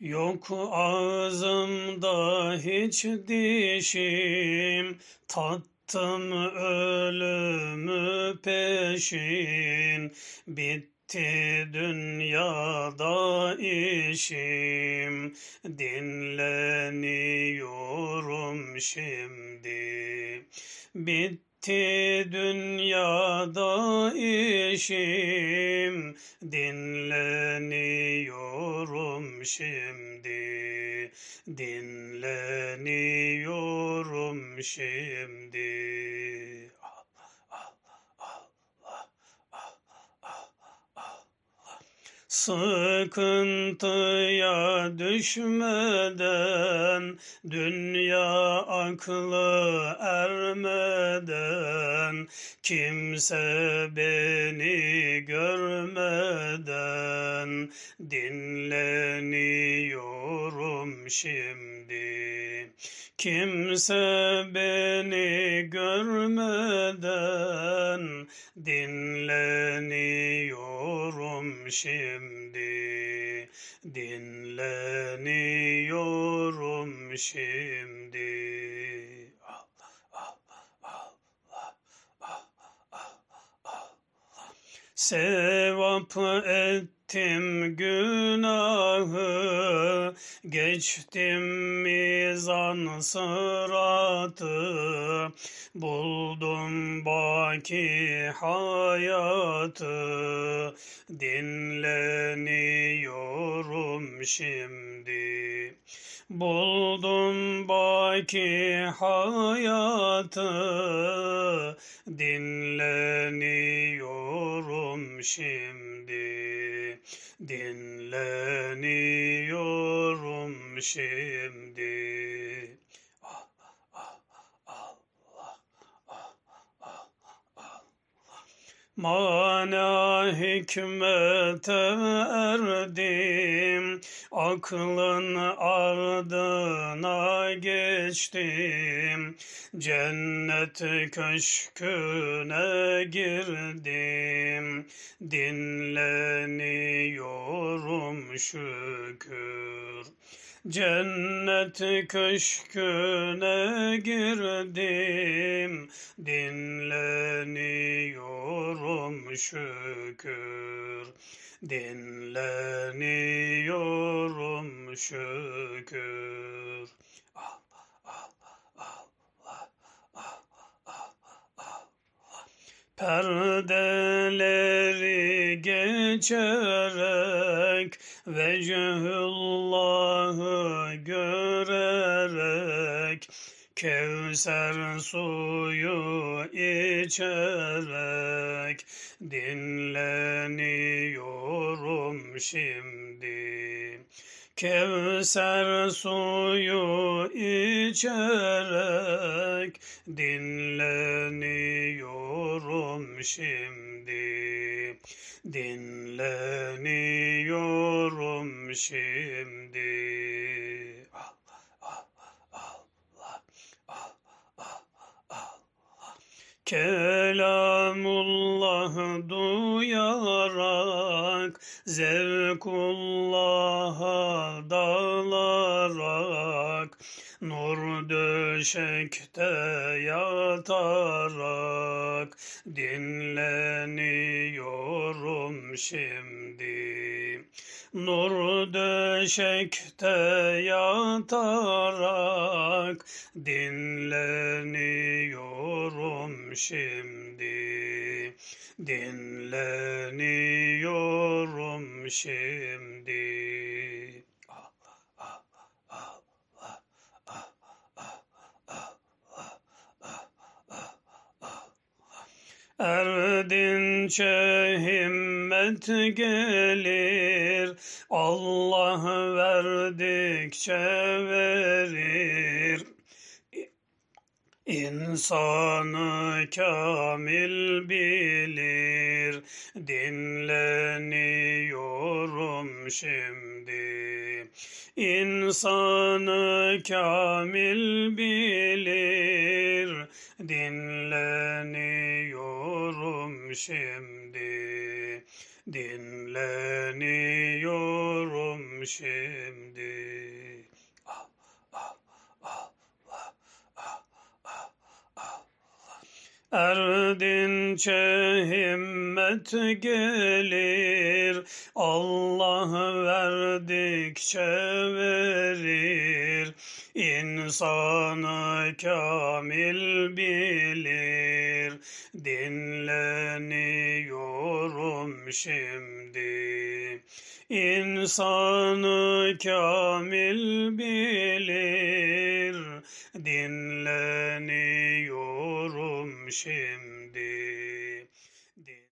Yok ağzımda hiç dişim, tattım ölümü peşin, bitti dünyada işim, dinleniyorum şimdi. Bitti dünyada işim, dinleniyorum şimdi. Dinleniyorum şimdi. Sıkıntıya düşmeden, dünya aklı ermeden, kimse beni görmeden, dinleniyorum şimdi. Kimse beni görmeden, dinleniyorum şimdi. Dinleniyorum şimdi. Sevap ettim günahı, geçtim mizan sıratı, buldum baki hayatı, dinleniyorum şimdi. Buldum baki hayatı, dinleniyorum şimdi. Dinleniyorum şimdi. Mana hikmete erdim, aklın ardına geçtim, cennet köşküne girdim, dinleniyorum şükür. Cennet köşküne girdim, dinleniyorum şükür. Dinleniyorum şükür. Perdeleri geçerek vecehullahı görerek Kevser suyu içerek dinleniyorum şimdi. Kevser suyu içerek dinleniyorum şimdi. Dinleniyorum şimdi. Kelamullah duyarak, zevkullah'a dalarak, nur döşekte yatarak, dinleniyorum şimdi. Nur döşekte yatarak, dinleniyorum şimdi. Dinleniyorum şimdi. Erdinçe himmet gelir, Allah verdikçe verir. İnsanı kamil bilir, dinleniyorum şimdi. İnsanı kamil bilir, dinleniyorum şimdi. Dinleniyorum şimdi. Erdinçe himmet gelir, Allah verdikçe verir. İnsanı kamil bilir, dinleniyorum şimdi. İnsanı kamil bilir, dinleniyorum şimdi.